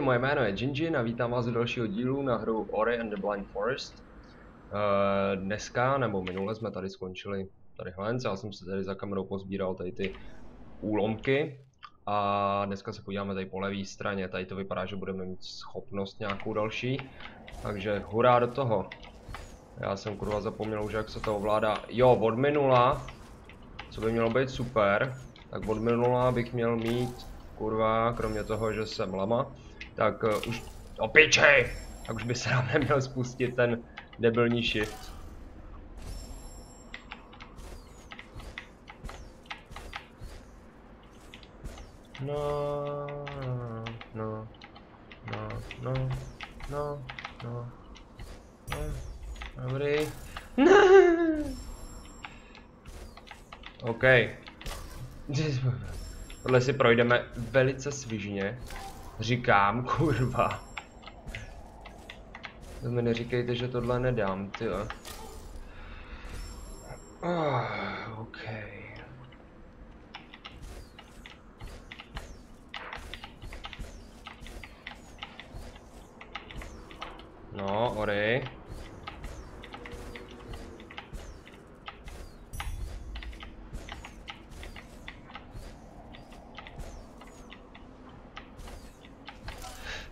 Moje jméno je Jinjin a vítám vás do dalšího dílu na hru Ori and the Blind Forest. Uh, dneska, nebo minule jsme tady skončili tady Hlens, já jsem se tady za kamerou pozbíral tady ty úlomky. A dneska se podíváme tady po levé straně, tady to vypadá, že budeme mít schopnost nějakou další. Takže hurá do toho. Já jsem kurva zapomněl už jak se to ovládá. Jo, od minula, co by mělo být super, tak od minula bych měl mít kurva, kromě toho, že jsem lama, tak uh, už, opičej, tak už by se nám neměl spustit ten debilní shift. No, no, no, no, no, no, no, dobrý. OK. Tohle si projdeme velice svižně. Říkám, kurva. To mi neříkejte, že tohle nedám, ty. Oh, OK. No, Ori.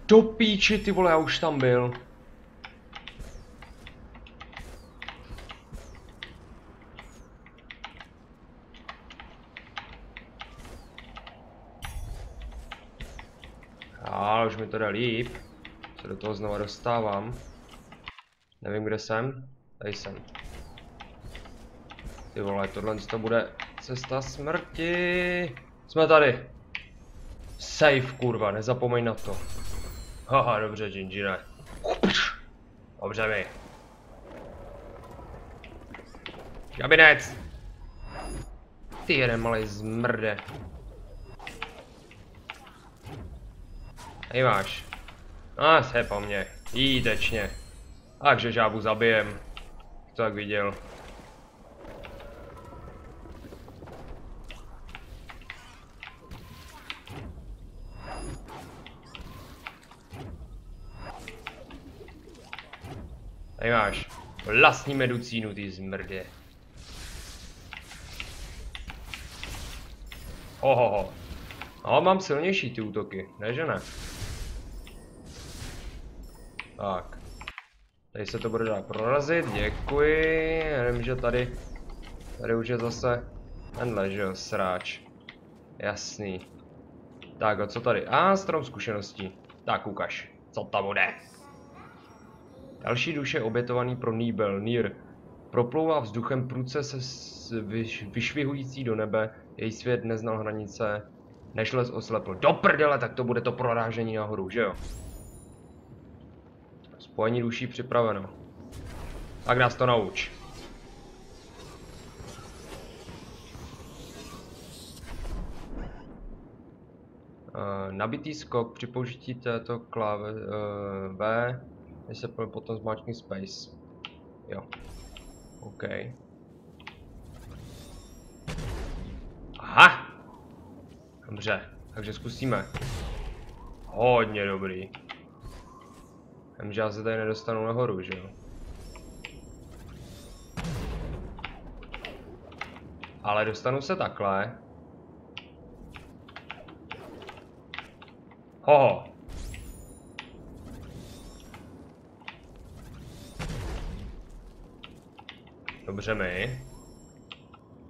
Do píči, ty vole, já už tam byl. A už mi to jde líp. Se do toho znova dostávám. Nevím, kde jsem. Tady jsem. Ty vole, tohle to bude cesta smrti. Jsme tady. Safe, kurva, nezapomeň na to. Haha, dobře, Gingy, Dobře mi. Kabinec! Ty jeden malý zmrde. Hej máš. A se po mně. Jídečně. Takže žábu zabijem. Co tak viděl. Máš. Vlastní medicínu, ty zmrdě. Ohoho. No, mám silnější ty útoky, ne že ne? Tak. Tady se to bude dát prorazit, děkuji. Já že tady, tady už je zase tenhle, že jo, sráč. Jasný. Tak a co tady? A strom zkušeností. Tak ukaž, co tam bude. Další duše obětovaný pro Nibel, Nir. Proplouvá vzduchem průce se vyšvihující do nebe, její svět neznal hranice, než les oslepl. Do prdele, tak to bude to prorážení nahoru, že jo? Spojení duší připraveno. Tak nás to nauč. Uh, nabitý skok při použití této kláve uh, V než se potom zmáčkne space. Jo. OK. Aha! Dobře, takže zkusíme. Hodně dobrý. Vím, že já se tady nedostanu nahoru, že jo? Ale dostanu se takhle. Hoho. Dobře mi.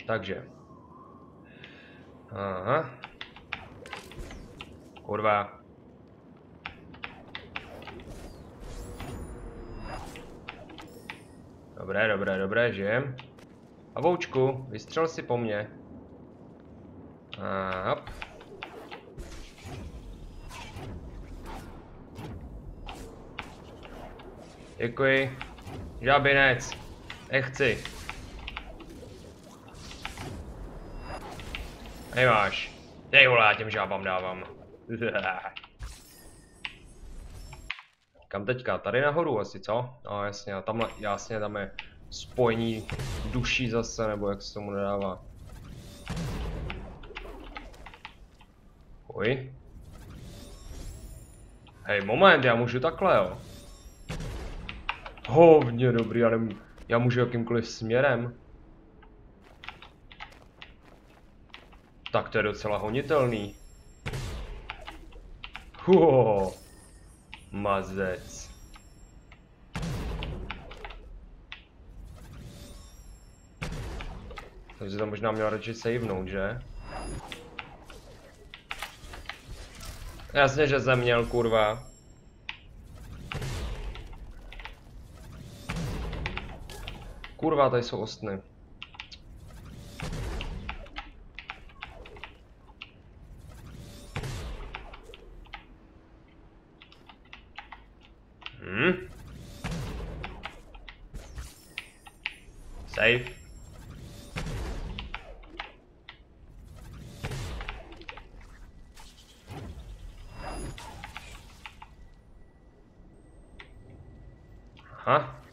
Takže. Aha. Kurva. Dobré, dobré, dobré, že? A voučku, vystřel si po mně. A hop. Děkuji. Žabinec. Nechci. Nemáš. Dej vole, já těm žábám dávám. Kam teďka? Tady nahoru asi, co? No jasně, tam, jasně, tam je spojení duší zase, nebo jak se tomu nedává. Oj. Hej, moment, já můžu takhle, jo. Hovně dobrý, já, nem, já můžu jakýmkoliv směrem. Tak to je docela honitelný. Huho. Mazec. Takže to možná měl radši savenout, že? Jasně, že jsem měl, kurva. Kurva, tady jsou ostny. Hmm. Safe. Aha.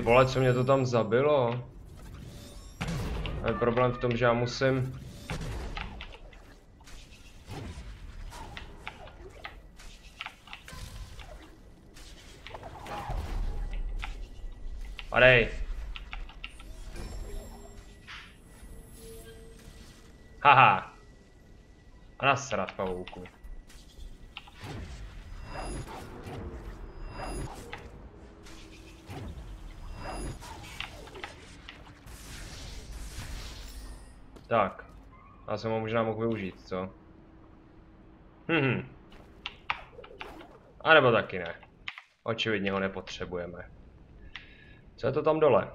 Vole, co mě to tam zabilo? Je problém v tom, že já musím... Padej. Haha. A nasrat pavouku. Tak. Já jsem ho možná mohl využít, co? Mhm. A nebo taky ne. Očividně ho nepotřebujeme. Co je to tam dole?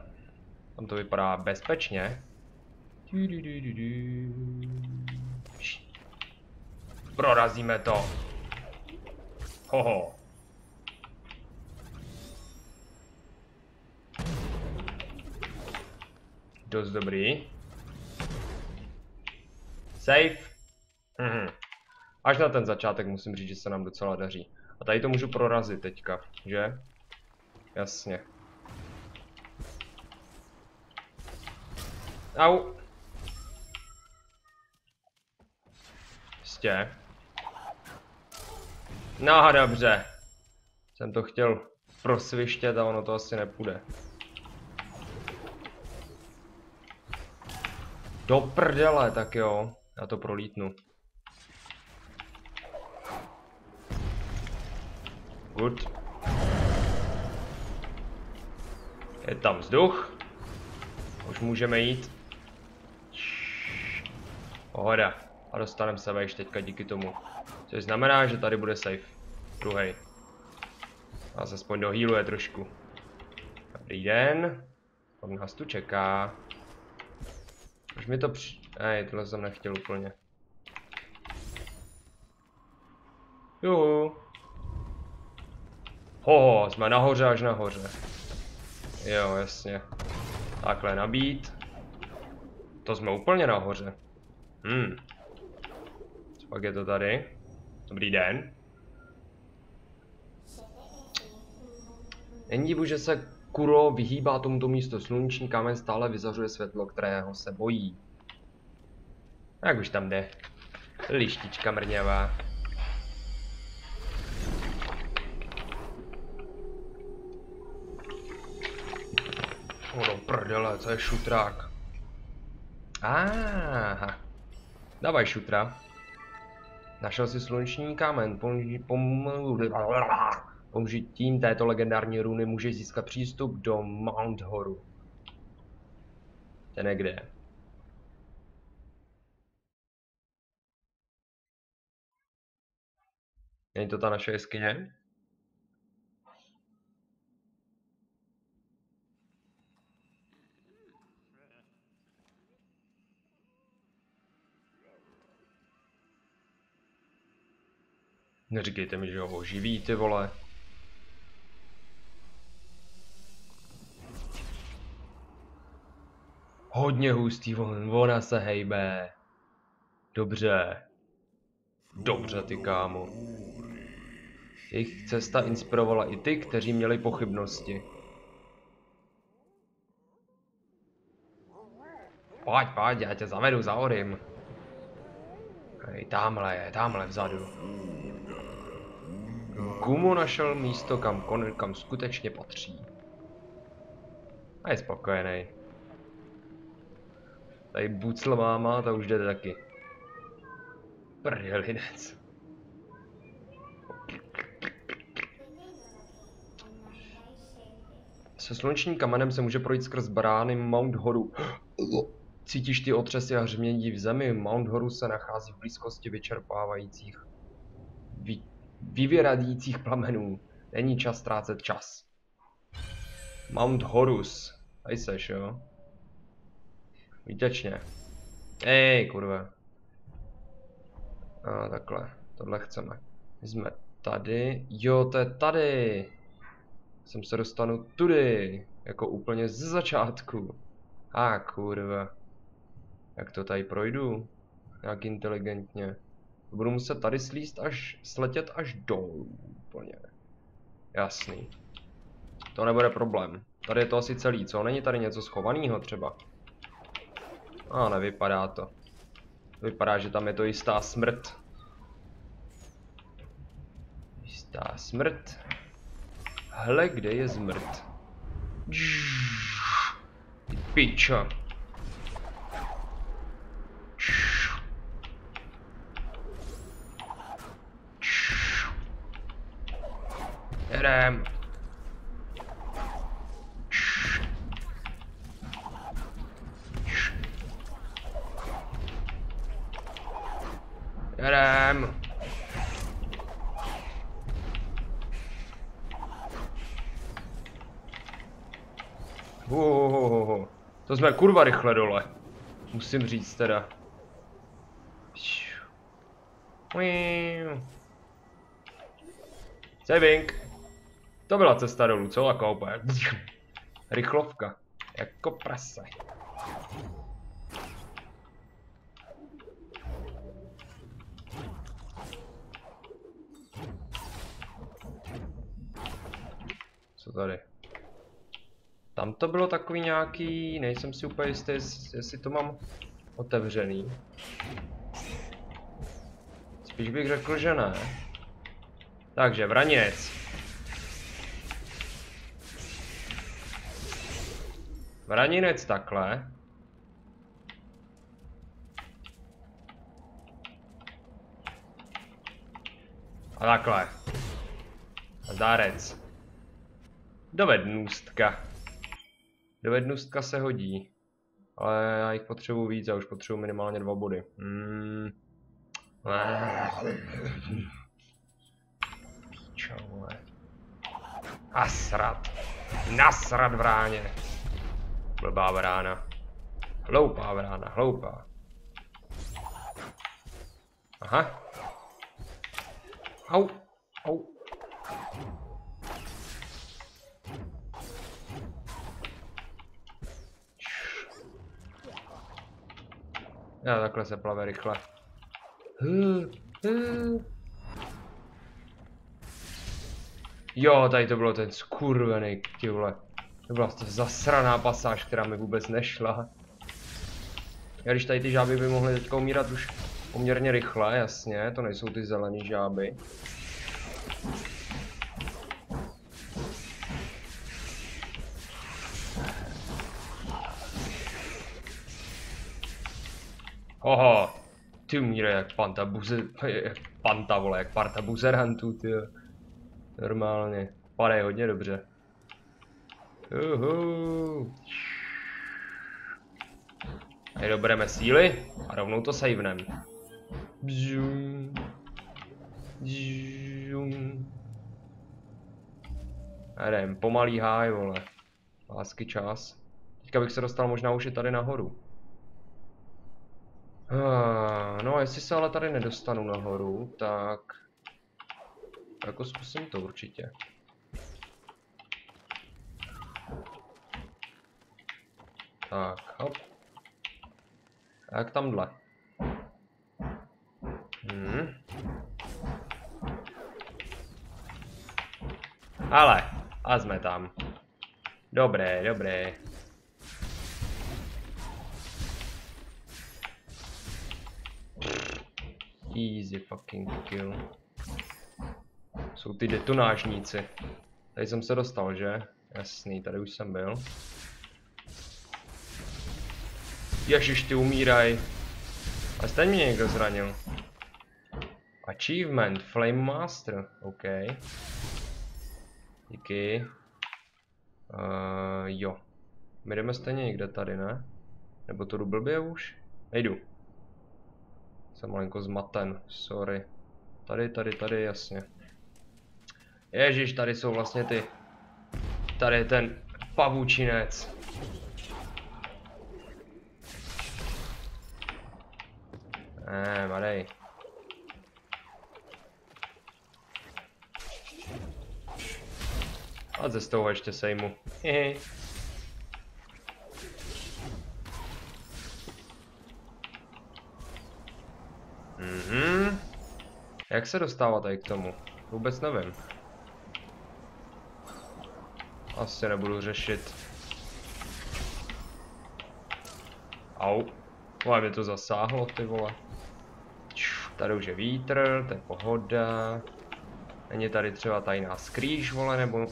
Tam to vypadá bezpečně. Prorazíme to. Hoho. Dost dobrý. Safe. Mhm. Až na ten začátek musím říct, že se nám docela daří. A tady to můžu prorazit teďka, že? Jasně. Au. Prostě. No dobře. Jsem to chtěl prosvištět a ono to asi nepůjde. Do prdele, tak jo. Já to prolítnu. Good. Je tam vzduch. Už můžeme jít. Pohoda. A dostaneme se vejš teďka díky tomu. Což znamená, že tady bude safe. Druhý. A se aspoň dohýluje trošku. Dobrý den. On nás tu čeká. Už mi to při... Ej, tohle jsem nechtěl úplně. Juhu. Hoho, jsme nahoře až nahoře. Jo, jasně. Takhle nabít. To jsme úplně nahoře. Hmm. Co pak je to tady? Dobrý den. Není divu, že se Kuro vyhýbá tomuto místu. Sluneční kámen stále vyzařuje světlo, kterého se bojí. Jak už tam jde? Lištička mrňavá. O do prdele, to je šutrák. Aha. Dávaj šutra. Našel si sluneční kámen. Použitím této legendární runy můžeš získat přístup do Mount Horu. Ten je kde? Není to ta naše jeskyně? Neříkejte mi, že ho oživí, ty vole. Hodně hustý, ona se hejbe. Dobře. Dobře, ty kámo. Jejich cesta inspirovala i ty, kteří měli pochybnosti. Pojď, pojď, já tě zavedu za Orym. Hej, tamhle je, tamhle vzadu. Gumu našel místo, kam, kon, kam skutečně patří. A je spokojený. Tady bucl máma, ta už jde taky. Prdelinec. Se slunečním kamenem se může projít skrz brány Mount Horu. Cítíš ty otřesy a hřmění v zemi? Mount Horu se nachází v blízkosti vyčerpávajících, vy, vyvěradících plamenů. Není čas ztrácet čas. Mount Horus. Tady seš, jo? Výtečně. Ej, kurva. A takhle, tohle chceme. My jsme tady. Jo, to je tady. Jsem se dostanu tudy. Jako úplně z začátku. A kurva. Jak to tady projdu? Jak inteligentně. Budu muset tady slíst až, sletět až dolů úplně. Jasný. To nebude problém. Tady je to asi celý, co? Není tady něco schovaného třeba? A nevypadá to. Vypadá, že tam je to jistá smrt. Jistá smrt. Hle, kde je zmrt. Pičo. Jedem. Kurva rychle dole. Musím říct teda. Saving. To byla cesta dolů, co? Jako. Rychlovka. Jako prase. Co tady? Tam to bylo takový nějaký, nejsem si úplně jistý, jestli to mám otevřený. Spíš bych řekl, že ne. Takže, vraněc. Vraninec takhle. A takhle. A zárec. Dovednůstka. Dovednustka se hodí. Ale já jich potřebuji víc, já už potřebuji minimálně dva body. Hmm. Píčo, vole. Nasrat. Nasrat vráně. Blbá vrána. Hloupá vrána, hloupá. Aha. Au. Au. Já takhle se plave rychle. Jo, tady to bylo ten skurvený, ty vole. To byla to zasraná pasáž, která mi vůbec nešla. Já když tady ty žáby by mohly teďka umírat už poměrně rychle, jasně, to nejsou ty zelené žáby. Oho, ty umíre jak panta buze, jak panta vole, jak parta buzerantů, ty Normálně, padej hodně dobře. Uhu. Tady dobereme síly a rovnou to savenem. Bzum. Bzum. Jdem, pomalý háj, vole. Lásky čas. Teďka bych se dostal možná už i tady nahoru. No, jestli se ale tady nedostanu nahoru, tak... Jako zkusím to určitě. Tak, hop. A jak tamhle? Hmm. Ale, a jsme tam. Dobré, dobré. Easy fucking kill. Jsou ty detonážníci. Tady jsem se dostal, že? Jasný, tady už jsem byl. Ježiš, ty umíraj. A stejně mě někdo zranil. Achievement, Flame Master, OK. Díky. Uh, jo. My jdeme stejně někde tady, ne? Nebo to jdu blbě už? Nejdu. Jsem malinko zmaten, sorry. Tady, tady, tady, jasně. Ježíš, tady jsou vlastně ty... Tady je ten pavučinec. Ne, madej. A ze ještě sejmu. Hehe. Mhm. Jak se dostává tady k tomu? Vůbec nevím. Asi nebudu řešit. Au. Vole, mě to zasáhlo, ty vole. Tady už je vítr, to je pohoda. Není tady třeba tajná skrýž, vole, nebo...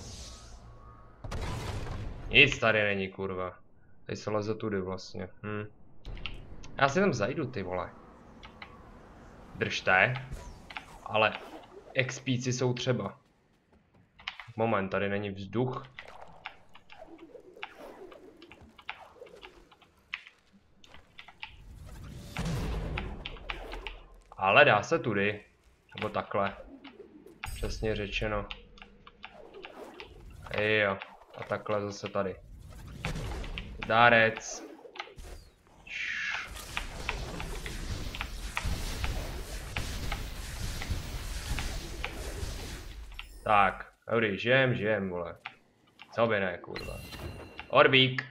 Nic tady není, kurva. Tady se leze tudy vlastně. Hm. Já si tam zajdu, ty vole. Držte. Ale expíci jsou třeba. Moment, tady není vzduch. Ale dá se tudy. Nebo takhle. Přesně řečeno. Jo. A takhle zase tady. Dárec. Tak, dobrý, žijem, žijem, vole. Co by ne, kurva. Orbík.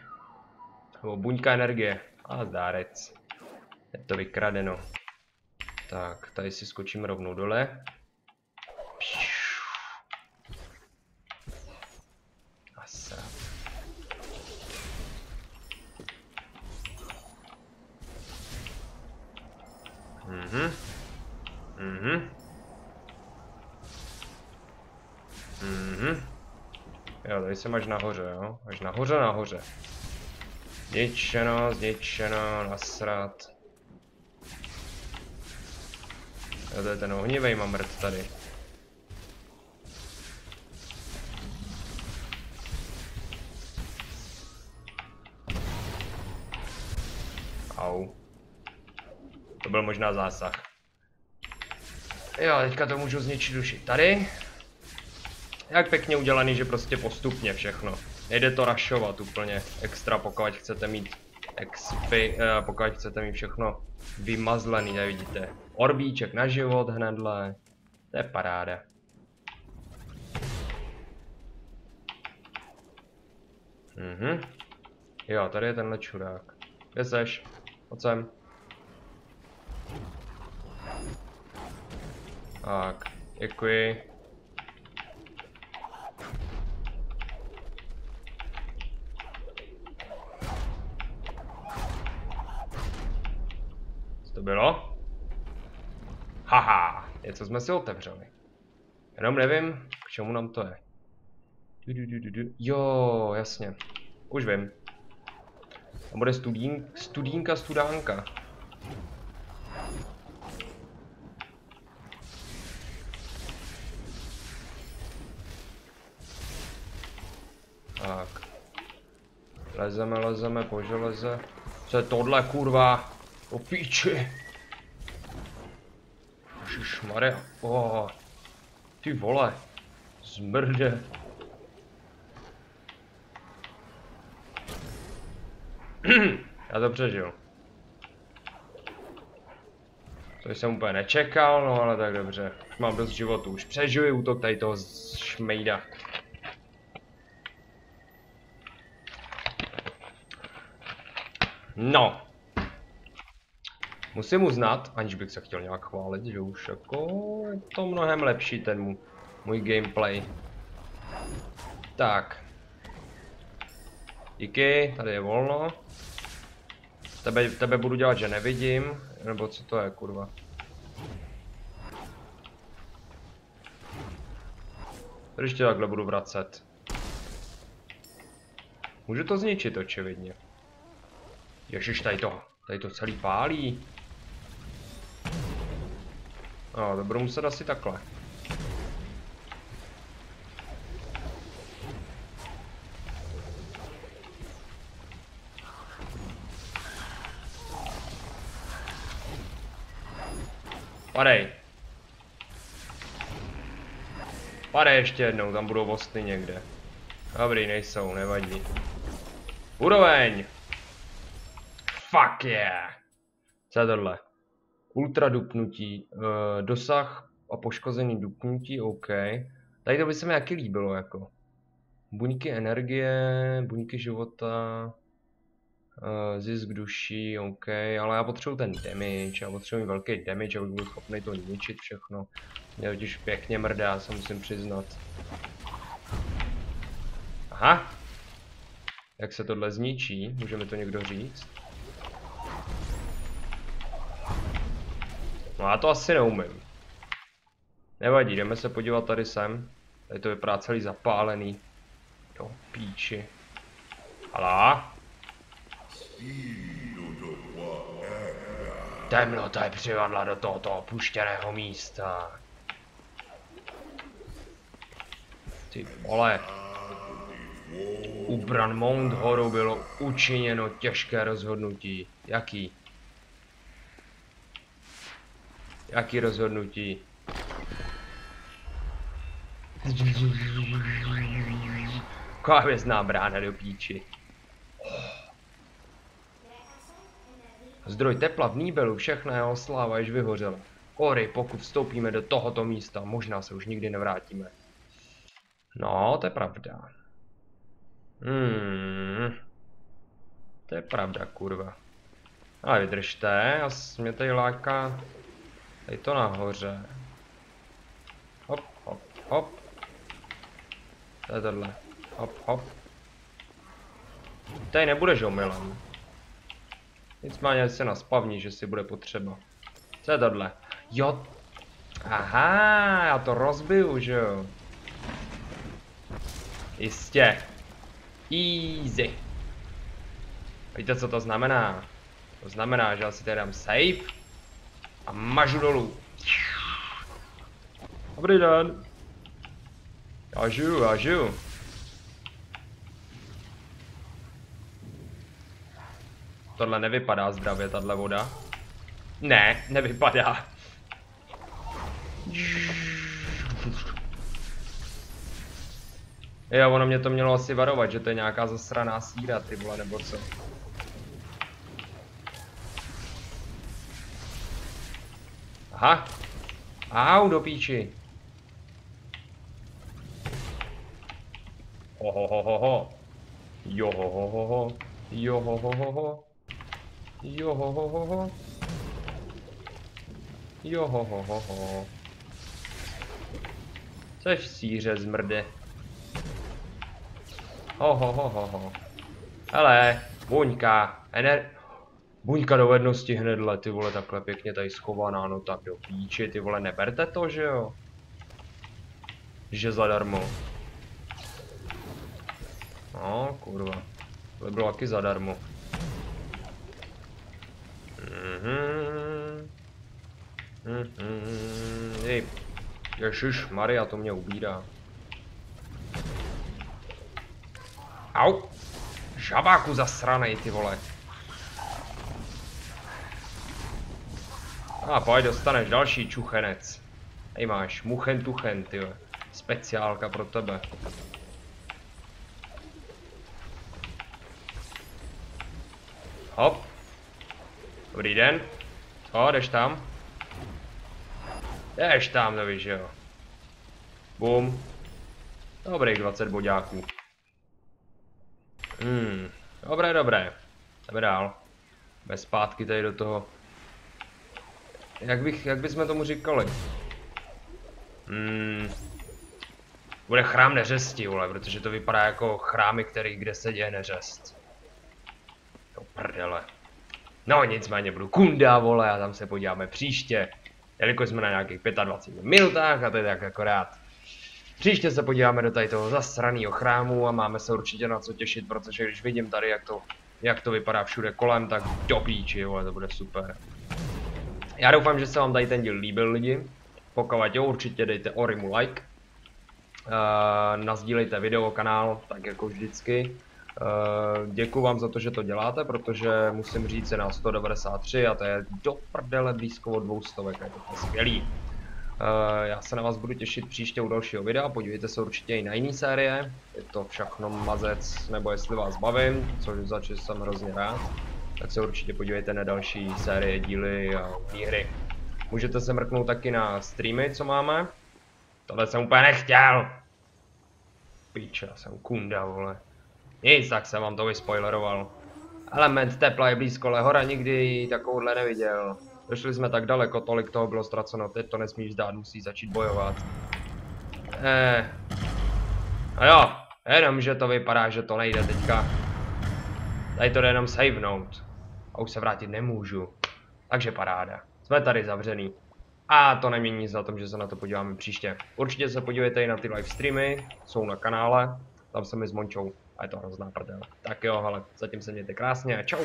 Nebo buňka energie. A zdárec. Je to vykradeno. Tak, tady si skočím rovnou dole. Asa. Mhm. Mhm. Mhm. Tady jsem až nahoře, jo? Až nahoře, nahoře. Zničeno, zničeno, nasrat. Jo, to je ten ohnivej mamrt tady. Au. To byl možná zásah. Jo, teďka to můžu zničit už tady. Jak pěkně udělaný, že prostě postupně všechno. Nejde to rašovat úplně extra, pokud chcete mít XP, uh, pokud chcete mít všechno vymazlený, nevidíte. Orbíček na život hnedle. To je paráda. Mhm. Jo, tady je tenhle čurák. Kde seš? Sem. Tak, děkuji. Bylo? Haha, něco jsme si otevřeli. Jenom nevím, k čemu nám to je. Jo, jasně. Už vím. Tam bude studín, studínka, studánka. Tak. Lezeme, lezeme po železe. Co je tohle, kurva? O píči. Ježišmarja. Oh. Ty vole. Zmrde. Já to přežil. To jsem úplně nečekal, no ale tak dobře. Už mám dost životu, už přežiju útok tady toho šmejda. No. Musím uznat, aniž bych se chtěl nějak chválit, že už jako je to mnohem lepší ten mu, můj gameplay. Tak. Díky, tady je volno. Tebe, tebe budu dělat, že nevidím, nebo co to je, kurva. Když tě takhle budu vracet. Můžu to zničit, očividně. Ježiš, tady to, tady to celý pálí. No, to budu muset asi takhle. Padej. Padej ještě jednou, tam budou vosty někde. Dobrý, nejsou, nevadí. Úroveň! Fuck yeah! Co je tohle? Ultra dupnutí, uh, dosah a poškození dupnutí, OK. Tady to by se mi jaký líbilo, jako. Buňky energie, buňky života, uh, zisk duší, OK, ale já potřebuji ten damage, já potřebuji velký damage, abych byl schopný to ničit všechno. Mě totiž pěkně mrdá, se musím přiznat. Aha. Jak se tohle zničí, může mi to někdo říct? No já to asi neumím. Nevadí, jdeme se podívat tady sem. Tady to vypadá celý zapálený. Do píči. Halá? Temnota je přivadla do tohoto opuštěného místa. Ty vole. U Branmount horu bylo učiněno těžké rozhodnutí. Jaký? Jaký rozhodnutí? Kávě brána do píči. Zdroj tepla v Níbelu, všechna jeho sláva již vyhořela. Ory, pokud vstoupíme do tohoto místa, možná se už nikdy nevrátíme. No, to je pravda. Hmm. To je pravda, kurva. Ale vydržte, já mě tady láká. Tady to nahoře. Hop, hop, hop. To je tohle. Hop, hop. Tady nebudeš omylem. Nicméně se naspavní, že si bude potřeba. Co je tohle? Jo. Aha, já to rozbiju, že jo. Jistě. Easy. Víte, co to znamená? To znamená, že já si tady dám save a mažu dolů. Dobrý den. Já žiju, já žiju. Tohle nevypadá zdravě, tahle voda. Ne, nevypadá. Jo, ono mě to mělo asi varovat, že to je nějaká zasraná síra, ty vole, nebo co. ho, ho, ho, ho. Jo, ho, ho, ho, ho. Což síře zmrde. Ho, ho, ho, ho, ho. Hele, buňka, ener... Buňka dovednosti hnedle, ty vole, takhle pěkně tady schovaná, no tak do píči, ty vole, neberte to, že jo? Že zadarmo. No, kurva. To bylo taky zadarmo. Mhm. Mhm. Jej. Ježiš, Maria, to mě ubírá. Au! Žabáku zasranej, ty vole. A pojď, dostaneš další čuchenec. Hej máš, muchen tuchen, ty Speciálka pro tebe. Hop. Dobrý den. Co, jdeš tam? Jdeš tam, to víš, jo. Bum. Dobrých 20 bodáků. Hmm, dobré, dobré. Jdeme dál. Bez zpátky tady do toho. Jak, bych, jak bychom tomu říkali? Hmm. Bude chrám neřesti, vole, protože to vypadá jako chrámy, který, kde se děje neřest. To prdele. No nicméně budu kunda, vole, a tam se podíváme příště. Jelikož jsme na nějakých 25 minutách a to je tak akorát Příště se podíváme do tady toho zasraného chrámu a máme se určitě na co těšit, protože když vidím tady, jak to, jak to vypadá všude kolem, tak do píči, jo, to bude super. Já doufám, že se vám tady ten díl líbil lidi. Pokud jo, určitě dejte Orimu like. Uh, nazdílejte video, kanál, tak jako vždycky. Uh, děkuji vám za to, že to děláte, protože musím říct, je na 193 a to je do prdele blízko od 200, je to skvělý. Uh, já se na vás budu těšit příště u dalšího videa, podívejte se určitě i na jiné série, je to všechno mazec, nebo jestli vás bavím, což za jsem hrozně rád, tak se určitě podívejte na další série, díly a hry. Můžete se mrknout taky na streamy, co máme. Tohle jsem úplně nechtěl. Píče, jsem kunda, vole. Nic, tak jsem vám to vyspoileroval. Element tepla je blízko, ale hora nikdy takovouhle neviděl. Došli jsme tak daleko, tolik toho bylo ztraceno, teď to nesmíš zdát, musí začít bojovat. Eh. A jo, jenom že to vypadá, že to nejde teďka. Tady to jde jenom savenout. A už se vrátit nemůžu. Takže paráda. Jsme tady zavřený. A to nemění za tom, že se na to podíváme příště. Určitě se podívejte i na ty live streamy, jsou na kanále, tam se mi s Mončou a je to hrozná prdel. Tak jo, ale zatím se mějte krásně a čau.